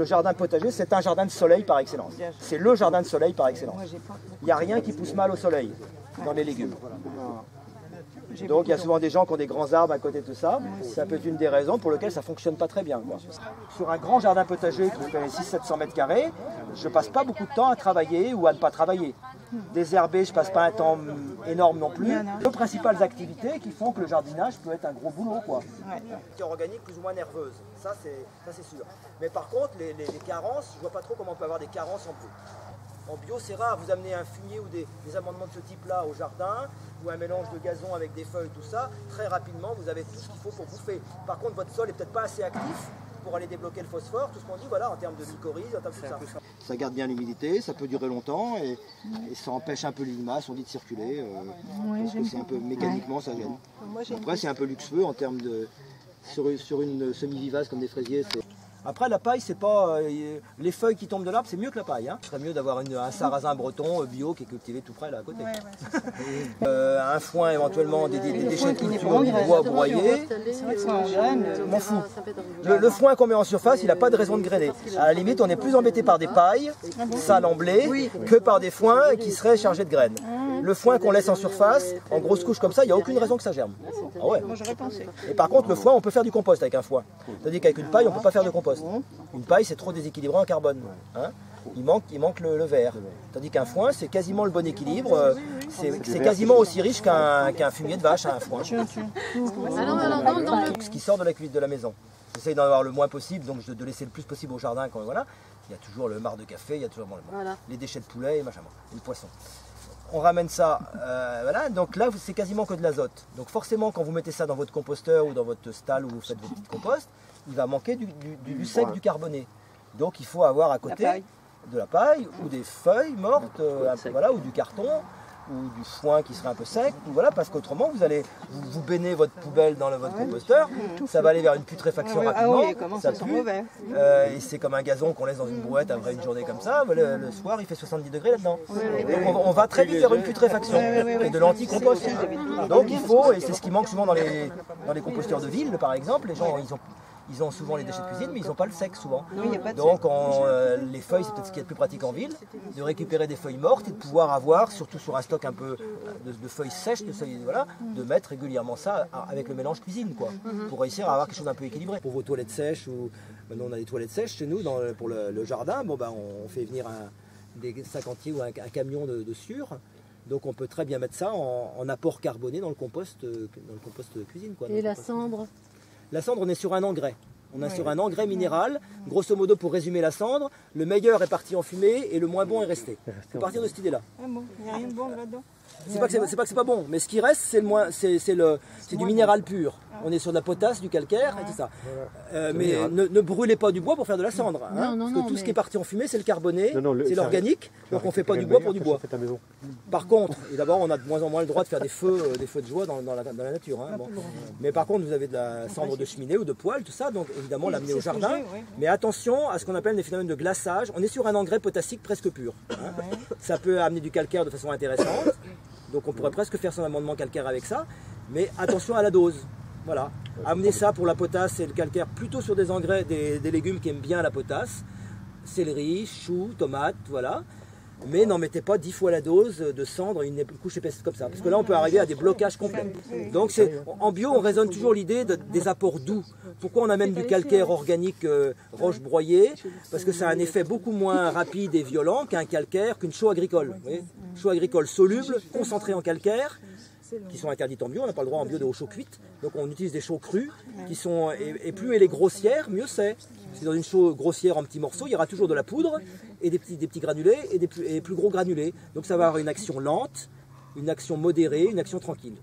Le jardin potager, c'est un jardin de soleil par excellence. C'est le jardin de soleil par excellence. Il n'y a rien qui pousse mal au soleil dans les légumes. Donc il y a souvent des gens qui ont des grands arbres à côté de tout ça. Ça peut être une des raisons pour lesquelles ça ne fonctionne pas très bien. quoi. Sur un grand jardin potager qui fait 600-700 mètres carrés, je passe pas beaucoup de temps à travailler ou à ne pas travailler. Désherber, je passe pas un temps énorme non plus. Deux principales activités qui font que le jardinage peut être un gros boulot. quoi. organique plus ou moins nerveuse, ça c'est ça, c'est sûr. Mais par contre, les, les- les carences, je vois pas trop comment on peut avoir des carences en bio. En bio, c'est rare, vous amenez un fumier ou des, des amendements de ce type-là au jardin, ou un mélange de gazon avec des feuilles, tout ça, très rapidement, vous avez tout ce qu'il faut pour bouffer. Par contre, votre sol est peut-être pas assez actif pour aller débloquer le phosphore, tout ce qu'on dit, voilà, en termes de mycorhize, en termes de tout ça. Ça garde bien l'humidité, ça peut durer longtemps, et, et ça empêche un peu les limaces, on dit, de circuler, euh, parce que c'est un peu, mécaniquement, ça gêne. Après, c'est un peu luxueux en termes de... Sur, sur une semi-vivace comme des fraisiers, c'est... Après, la paille, c'est pas. euh, les feuilles qui tombent de l'arbre, c'est mieux que la paille. Hein. Ce serait mieux d'avoir une- un sarrasin breton euh, bio qui est cultivé tout près là à côté. Euh, un foin éventuellement, des, des- des déchets de culture, du bois broyé. M'en fous. Le, le foin qu'on met en surface, il n'a pas de raison de grainer. À la limite, on est plus embêté par des pailles, sales en blé, que par des foins qui seraient chargés de graines. Le foin qu'on laisse en surface, en grosses couches comme ça, il n'y a aucune raison que ça germe. Ah ouais. Et par contre, le foin, on peut faire du compost avec un foin. C'est-à-dire qu'avec une paille, on ne peut pas faire de compost. Une paille, c'est trop déséquilibré en carbone. hein. il manque, il manque le, le verre. Tandis qu'un foin, c'est quasiment le bon équilibre. euh, C'est quasiment aussi riche qu'un qu'un fumier de vache, un foin. Ce qui sort de la cuite de la maison. J'essaye d'en avoir le moins possible, donc de, laisser le plus possible au jardin. Quand, voilà. Il y a toujours le marc de café, il y a toujours bon, le- les déchets de poulet et machin, le poisson. On ramène ça, euh, voilà, donc là c'est quasiment que de l'azote. Donc forcément quand vous mettez ça dans votre composteur ou dans votre stall où vous faites vos petites composts, il va manquer du, du- du- du sec, du carboné. Donc il faut avoir à côté de la paille ou des feuilles mortes, euh, voilà, ou du carton ou du foin qui serait un peu sec, ou voilà, parce qu'autrement vous allez vous, vous baigner votre poubelle dans le- votre composteur, ça va aller vers une putréfaction Ah rapidement, oui, ça pue, euh, et c'est comme un gazon qu'on laisse dans une brouette après une journée comme ça. Le, le soir, il fait 70 degrés là-dedans. Donc on, on va très vite vers une putréfaction. Et de l'anti-compost. Donc il faut, et c'est ce qui manque souvent dans les, dans les composteurs de ville, par exemple, les gens ils ont, ils ont souvent les déchets de cuisine, mais ils n'ont pas le sec souvent. il y a pas de Donc on, euh, les feuilles, c'est peut-être ce qui est le plus pratique en ville, de récupérer des feuilles mortes et de pouvoir avoir, surtout sur un stock un peu de, de feuilles sèches, de, feuilles- voilà, de mettre régulièrement ça avec le mélange cuisine, quoi, pour réussir à avoir quelque chose d'un peu équilibré. Pour vos toilettes sèches, ou maintenant on a des toilettes sèches chez nous dans le- pour le, le jardin, bon ben on fait venir un, des cinquantiers ou un, un camion de, de. Donc on peut très bien mettre ça en, en apport carboné dans le compost, euh, dans le compost cuisine. Quoi, Et la compost. cendre? La cendre, on est sur un engrais. On est sur un engrais minéral. Grosso modo, pour résumer la cendre, le meilleur est parti en fumée et le moins bon est resté. Il faut partir de cette idée-là. Ah bon, il n'y a rien de bon là-dedans? C'est pas que c'est pas pas bon, mais ce qui reste, c'est le moins, c'est c'est le, c'est du minéral pur. On est sur de la potasse, du calcaire et tout ça. Euh, mais ne, ne brûlez pas du bois pour faire de la cendre. hein, Non, non, parce que tout ce qui est parti en fumée, c'est le carboné, c'est l'organique. Donc on fait pas du bois pour du bois. Par contre, et d'abord, on a de moins en moins le droit de faire des feux, euh, des feux de joie dans, dans la, dans la nature. hein, bon. Mais par contre, vous avez de la cendre de cheminée ou de poêle, tout ça, donc évidemment l'amener au jardin. Mais attention à ce qu'on appelle des phénomènes de glaçage. On est sur un engrais potassique presque pur. hein. Ça peut amener du calcaire de façon intéressante. Donc on pourrait presque faire son amendement calcaire avec ça. Mais attention à la dose. Voilà. Amener ça pour la potasse et le calcaire plutôt sur des engrais, des, des légumes qui aiment bien la potasse. Céleri, choux, tomates, voilà. Mais n'en mettez pas 10 fois la dose de cendre, une couche épaisse comme ça. Parce que là, on peut arriver à des blocages complets. Donc, en bio, on raisonne toujours l'idée de- des apports doux. Pourquoi on amène du calcaire organique euh, roche broyée? Parce que ça a un effet beaucoup moins rapide et violent qu'un calcaire, qu'une chaux agricole. Chaux agricole soluble, concentrée en calcaire, qui sont interdites en bio. On n'a pas le droit en bio de aux chaux cuites. Donc on utilise des chaux crues qui sont et, et plus elle est grossière, mieux c'est. Si dans une chaux grossière en petits morceaux, il y aura toujours de la poudre et des petits, des petits granulés et des plus, et plus gros granulés. Donc ça va avoir une action lente, une action modérée, une action tranquille.